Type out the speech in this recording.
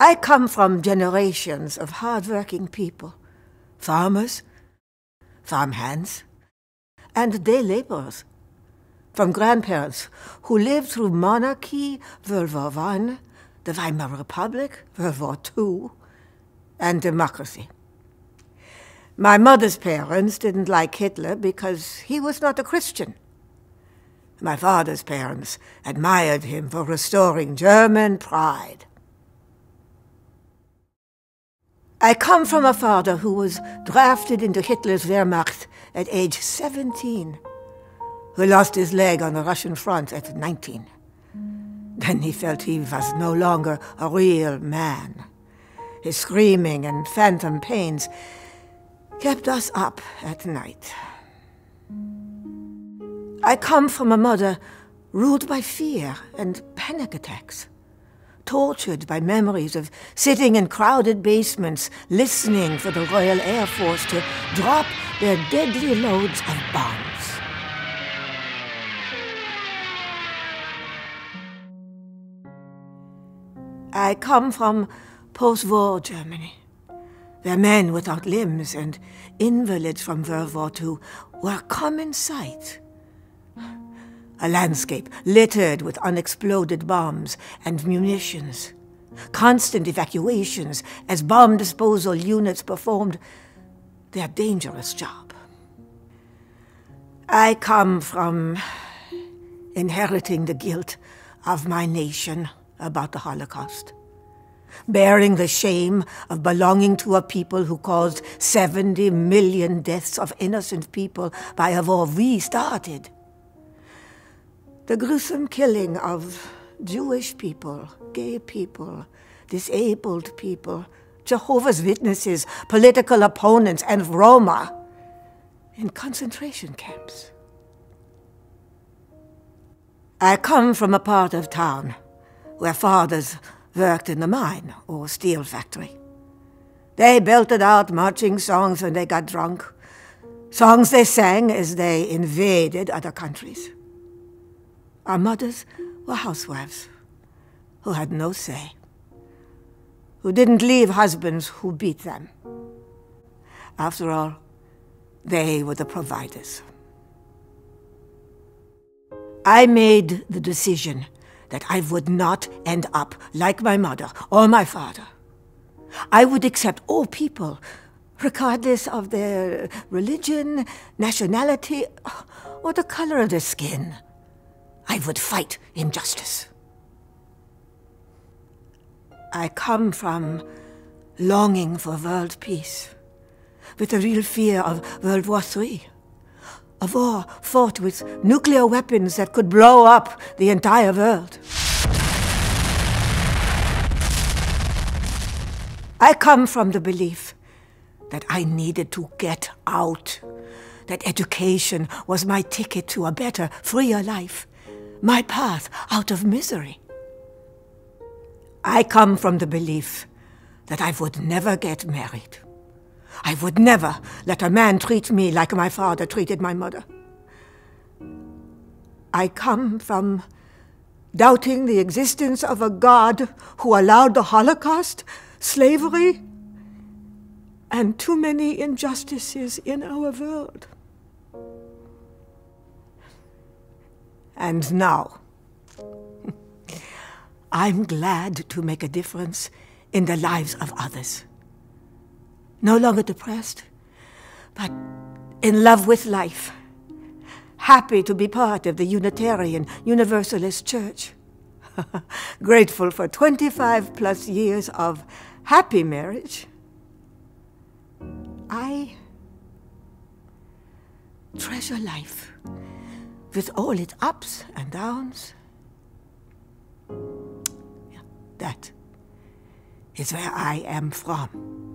I come from generations of hard-working people, farmers, farmhands, and day laborers, from grandparents who lived through monarchy, World War I, the Weimar Republic, World War II, and democracy. My mother's parents didn't like Hitler because he was not a Christian. My father's parents admired him for restoring German pride. I come from a father who was drafted into Hitler's Wehrmacht at age 17, who lost his leg on the Russian front at 19. Then he felt he was no longer a real man. His screaming and phantom pains kept us up at night. I come from a mother ruled by fear and panic attacks, tortured by memories of sitting in crowded basements listening for the Royal Air Force to drop their deadly loads of bombs. I come from post-war Germany, where men without limbs and invalids from World War II were common sight. A landscape littered with unexploded bombs and munitions. Constant evacuations as bomb disposal units performed their dangerous job. I come from inheriting the guilt of my nation about the Holocaust bearing the shame of belonging to a people who caused 70 million deaths of innocent people by a war we started. The gruesome killing of Jewish people, gay people, disabled people, Jehovah's Witnesses, political opponents, and Roma in concentration camps. I come from a part of town where fathers worked in the mine or steel factory. They belted out marching songs when they got drunk, songs they sang as they invaded other countries. Our mothers were housewives who had no say, who didn't leave husbands who beat them. After all, they were the providers. I made the decision that I would not end up like my mother or my father. I would accept all people, regardless of their religion, nationality, or the color of their skin. I would fight injustice. I come from longing for world peace, with a real fear of World War III a war fought with nuclear weapons that could blow up the entire world. I come from the belief that I needed to get out, that education was my ticket to a better, freer life, my path out of misery. I come from the belief that I would never get married. I would never let a man treat me like my father treated my mother. I come from doubting the existence of a God who allowed the Holocaust, slavery, and too many injustices in our world. And now, I'm glad to make a difference in the lives of others. No longer depressed, but in love with life, happy to be part of the Unitarian Universalist Church, grateful for 25 plus years of happy marriage. I treasure life with all its ups and downs. Yeah, that is where I am from.